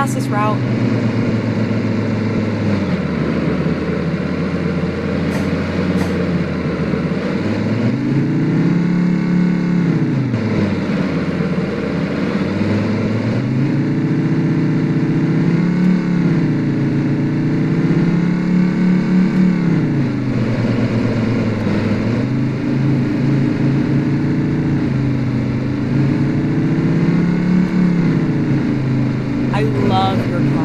fastest route. I love your